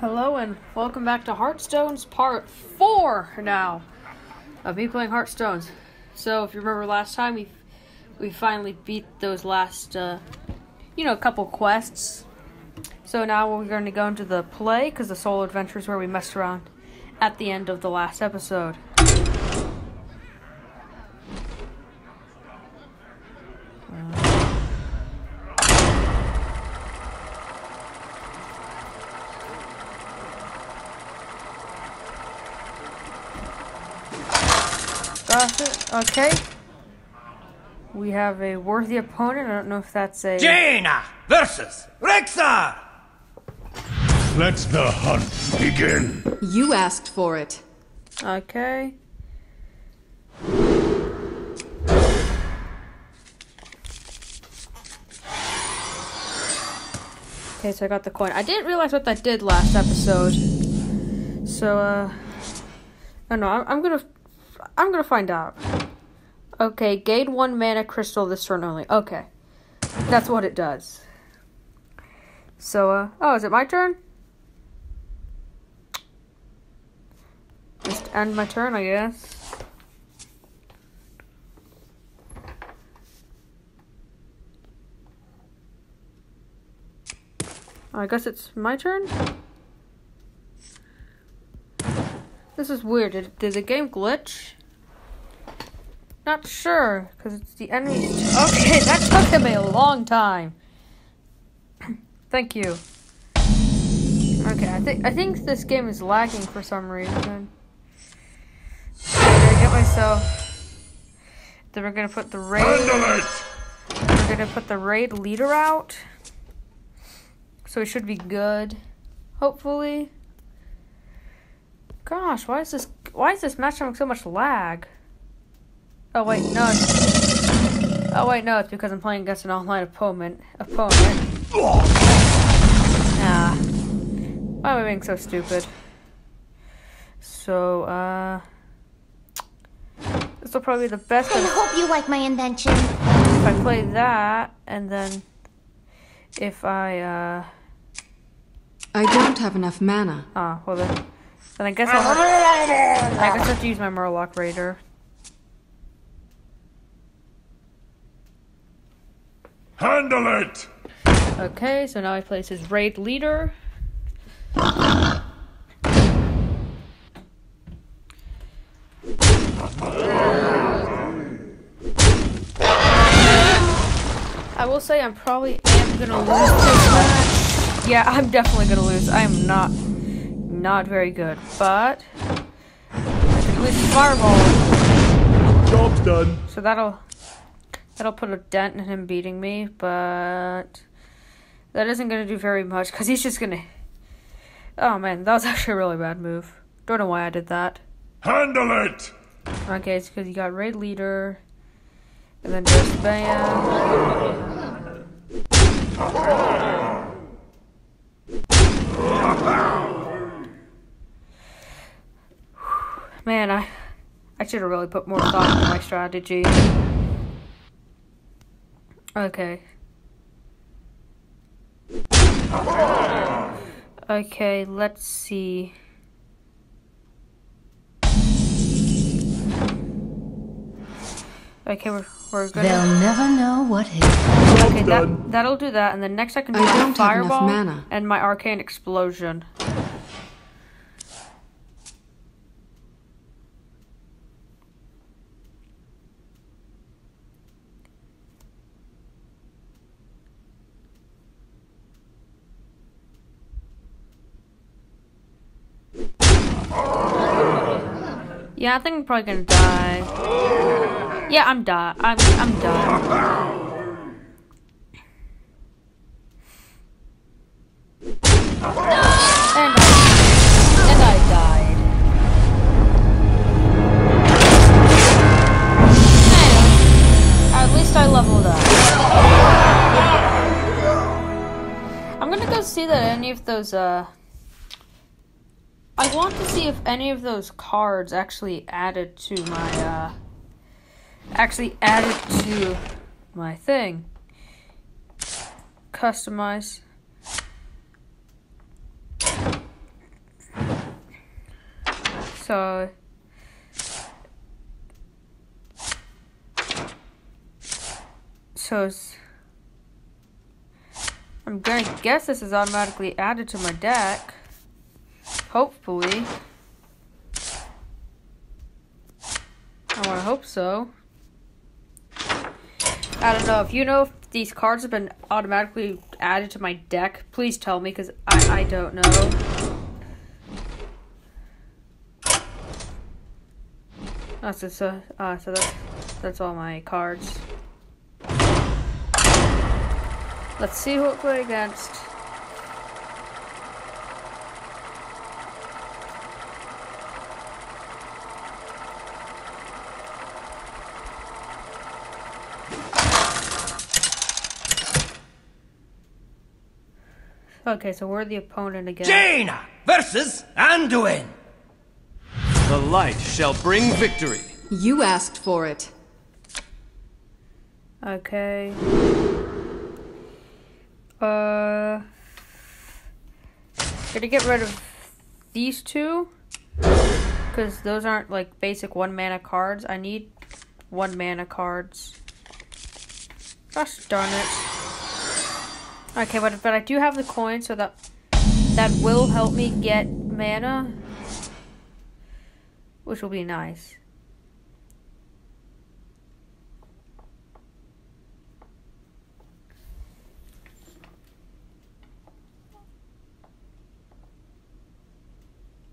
Hello and welcome back to Hearthstone's part four now of me playing Hearthstones. So if you remember last time, we we finally beat those last, uh, you know, a couple quests. So now we're going to go into the play because the solo adventure is where we messed around at the end of the last episode. Got it. Okay. We have a worthy opponent. I don't know if that's a. Jaina versus Rexxar! Let the hunt begin. You asked for it. Okay. Okay, so I got the coin. I didn't realize what that did last episode. So, uh, I don't know. I'm, I'm gonna, I'm gonna find out. Okay, gain one mana crystal this turn only. Okay, that's what it does. So, uh, oh, is it my turn? Just end my turn, I guess. I guess it's my turn? This is weird. Did, did the game glitch? Not sure, because it's the enemy. Okay, that took him a long time. Thank you. Okay, I think I think this game is lagging for some reason. I get myself. Then we're gonna put the raid. We're gonna put the raid leader out. So it should be good. Hopefully. Gosh, why is this why is this match having so much lag? Oh wait, no. It's, oh wait, no, it's because I'm playing against an online opponent. Opponent. Nah. Why am I being so stupid? So, uh, this will probably be the best I hope you like my invention. if I play that, and then if I, uh, I don't have enough mana. ah, well then, then I guess I'll have, I guess I have to use my Murloc Raider. Handle it! Okay, so now he plays his raid leader. I will say I'm probably am gonna lose this match. Yeah, I'm definitely gonna lose. I am not not very good, but I can at least fireball. Job's done. So that'll that'll put a dent in him beating me, but that isn't gonna do very much because he's just gonna. Oh man, that was actually a really bad move. Don't know why I did that. Handle it! Okay, it's because you got raid leader, and then just bam. Man, I I should have really put more thought into my strategy. Okay. Okay, let's see. Okay, we're we're gonna. They'll never know what hit. Okay, that that'll do that, and then next I can do I my don't have enough fireball mana. and my arcane explosion. Yeah, I think I'm probably gonna die. Yeah, I'm die. I'm I'm done. And I, and I died. At least I leveled up. I'm gonna go see that any of those, uh... I want to see if any of those cards actually added to my, uh... Actually added to my thing. Customize. So. So. I'm gonna guess this is automatically added to my deck. Hopefully. I wanna hope so. I don't know. If you know if these cards have been automatically added to my deck, please tell me because I, I don't know. That's just, uh, uh, so that's, that's all my cards. Let's see who it play against. Okay, so we're the opponent again. Jaina versus Anduin. The light shall bring victory. You asked for it. Okay. Uh. Gonna get rid of these two. Because those aren't like basic one mana cards. I need one mana cards. Gosh darn it. Okay, but, but I do have the coin, so that that will help me get mana. Which will be nice.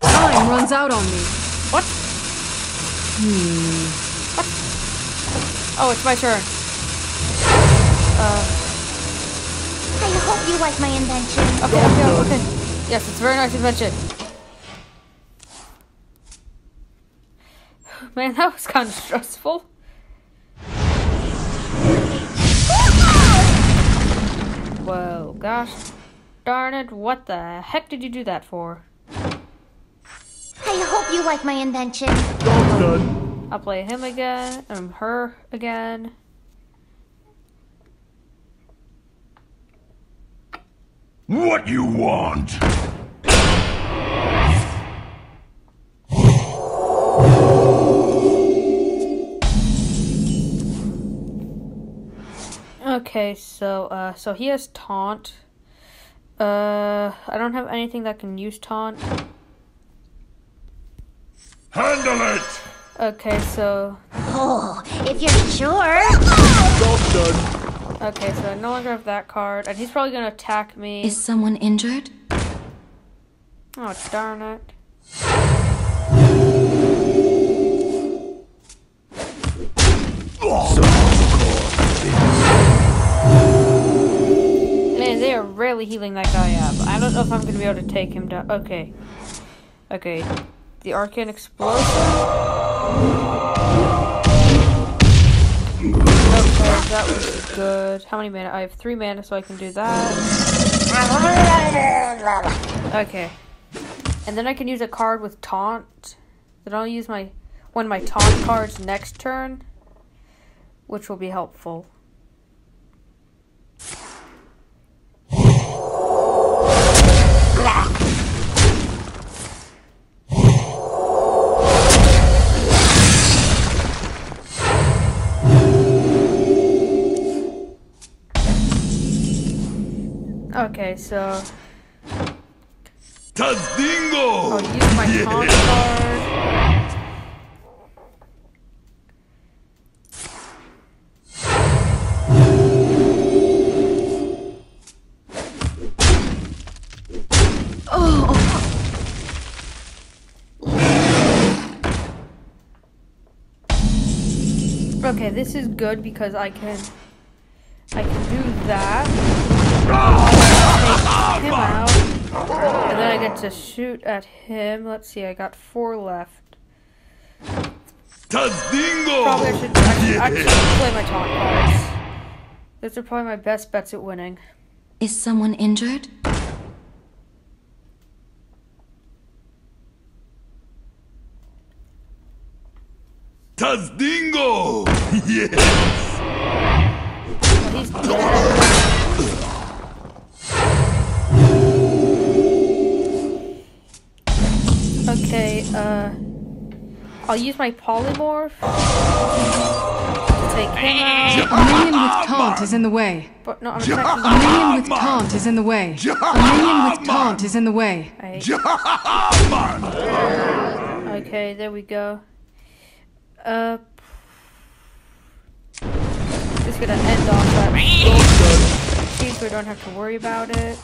Time runs out on me. What? Hmm. What? Oh, it's my turn. I hope you like my invention. Okay, okay, okay. Yes, it's a very nice invention. Man, that was kind of stressful. Whoa, gosh darn it. What the heck did you do that for? I hope you like my invention. Job's done. I'll play him again, um, her again. What you want? Okay, so uh so he has taunt. Uh I don't have anything that can use taunt. Handle it! Okay, so Oh, if you're sure. Okay, so I no longer have that card, and he's probably gonna attack me. Is someone injured? Oh darn it. Man, they are really healing that guy up. I don't know if I'm gonna be able to take him down. Okay. Okay. The Arcane Explosion. That was good. How many mana? I have three mana, so I can do that. Okay. And then I can use a card with taunt. Then I'll use my one of my taunt cards next turn, which will be helpful. Okay, so Tazdingo! I'll oh, use my taunt card. Oh. Okay, this is good because I can I can do that. Ah! Take him out. And then I get to shoot at him. Let's see, I got four left. Tazdingo! Probably I should actually, actually play my taunt cards. Those are probably my best bets at winning. Is someone injured? Tazdingo! yes! Well, Okay, uh, I'll use my polymorph to take him out. A minion with taunt is in the way. But no, I'm attacking A minion with taunt is in the way. A minion with taunt is in the way. I- Okay, there we go. Uh, just gonna end off that. See if we don't have to worry about it.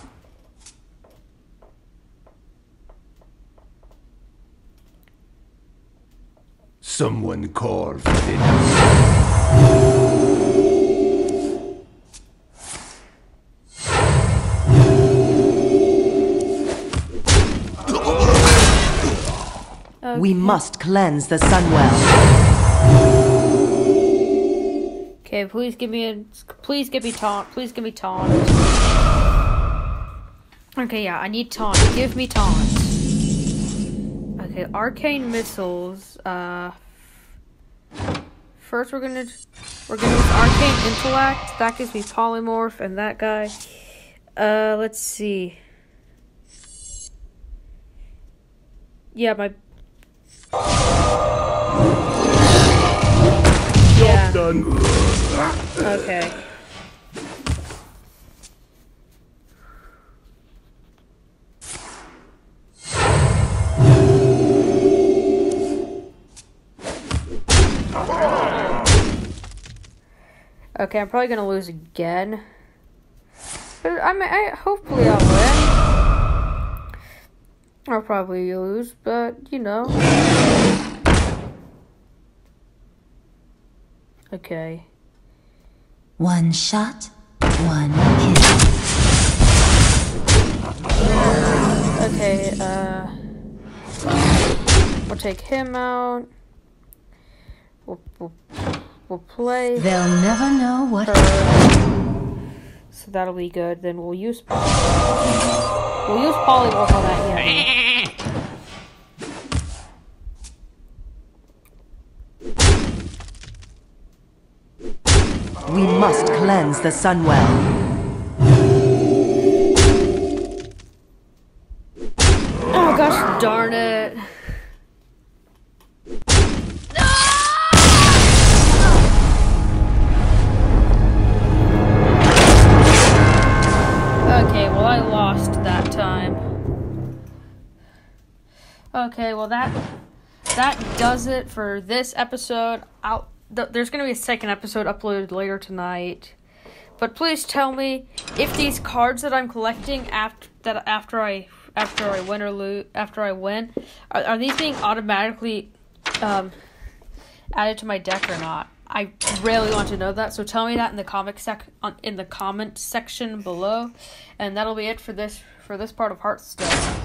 Someone call for dinner. We must cleanse the Sunwell. Okay, please give me a. Please give me taunt. Please give me taunt. Okay, yeah, I need taunt. Give me taunt. Okay, arcane missiles. Uh, first we're gonna we're gonna use arcane intellect. That gives me polymorph, and that guy. Uh, let's see. Yeah, my. Yeah. Done. Okay. Okay, I'm probably gonna lose again. But I mean, I hopefully I'll win. I'll probably lose, but you know. Okay. One shot, one kill. Okay, uh. We'll take him out. We'll, we'll, we'll play They'll never know what. her. So that'll be good. Then we'll use. We'll use polymorph on that Yeti. We must cleanse the Sunwell. Oh gosh darn it. Okay, well that that does it for this episode. I'll th- there's going to be a second episode uploaded later tonight. But please tell me if these cards that I'm collecting after that after I after I win or lose after I win are, are these being automatically um, added to my deck or not? I really want to know that. So tell me that in the comic sec in the comment section below, and that'll be it for this for this part of Hearthstone.